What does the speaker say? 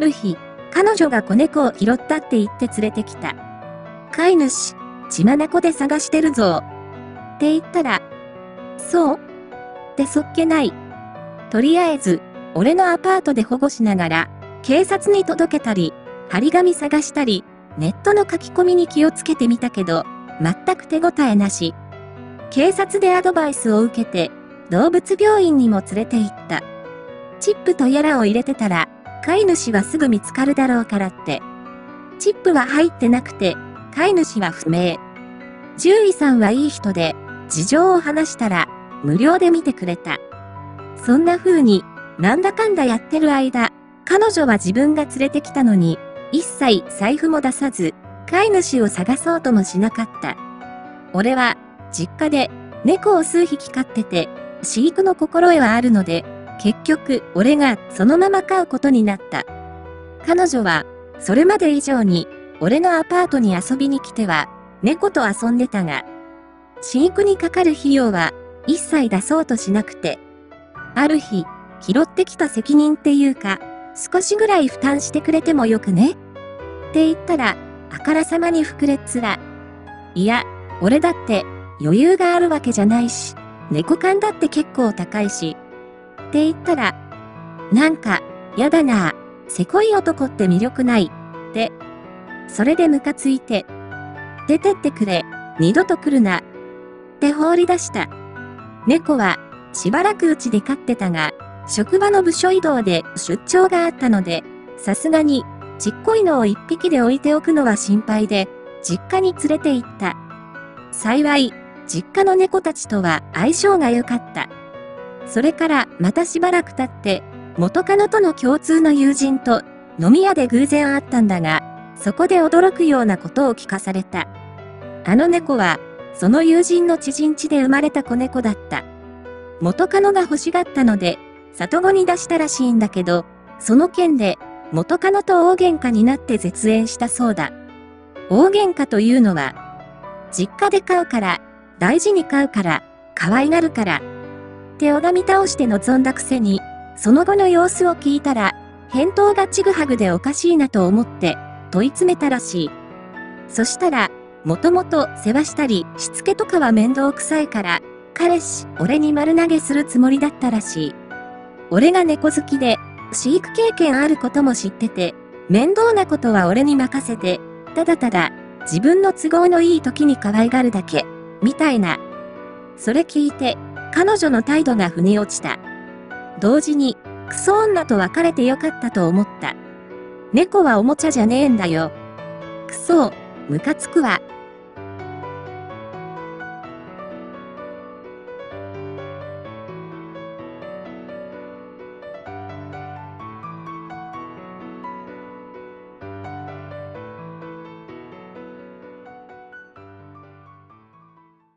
ある日、彼女が子猫を拾ったって言って連れてきた。飼い主、血眼で探してるぞ。って言ったら、そうってそっけない。とりあえず、俺のアパートで保護しながら、警察に届けたり、張り紙探したり、ネットの書き込みに気をつけてみたけど、全く手応えなし。警察でアドバイスを受けて、動物病院にも連れて行った。チップとやらを入れてたら、飼い主はすぐ見つかるだろうからって。チップは入ってなくて、飼い主は不明。獣医さんはいい人で、事情を話したら、無料で見てくれた。そんな風に、なんだかんだやってる間、彼女は自分が連れてきたのに、一切財布も出さず、飼い主を探そうともしなかった。俺は、実家で、猫を数匹飼ってて、飼育の心得はあるので、結局、俺がそのまま飼うことになった。彼女は、それまで以上に、俺のアパートに遊びに来ては、猫と遊んでたが、飼育にかかる費用は、一切出そうとしなくて、ある日、拾ってきた責任っていうか、少しぐらい負担してくれてもよくね？って言ったら、あからさまに膨れっつら。いや、俺だって余裕があるわけじゃないし、猫缶だって結構高いし。って言ったら、なんか、やだなせこい男って魅力ない。って。それでムカついて。出てってくれ、二度と来るな。って放り出した。猫は、しばらくうちで飼ってたが、職場の部署移動で出張があったので、さすがに、ちっこいのを一匹で置いておくのは心配で、実家に連れて行った。幸い、実家の猫たちとは相性が良かった。それからまたしばらく経って、元カノとの共通の友人と飲み屋で偶然会ったんだが、そこで驚くようなことを聞かされた。あの猫は、その友人の知人地で生まれた子猫だった。元カノが欲しがったので、里子に出したらしいんだけど、その件で、元カノと大喧嘩になって絶縁したそうだ。大喧嘩というのは、実家で飼うから、大事に飼うから、可愛がるから、って拝み倒して臨んだくせに、その後の様子を聞いたら、返答がちぐはぐでおかしいなと思って、問い詰めたらしい。そしたら、もともと世話したり、しつけとかは面倒くさいから、彼氏、俺に丸投げするつもりだったらしい。俺が猫好きで、飼育経験あることも知ってて、面倒なことは俺に任せて、ただただ、自分の都合のいい時に可愛がるだけ、みたいな。それ聞いて、彼女の態度が腑に落ちた。同時に、クソ女と別れてよかったと思った。猫はおもちゃじゃねえんだよ。クソ、ムカつくわ。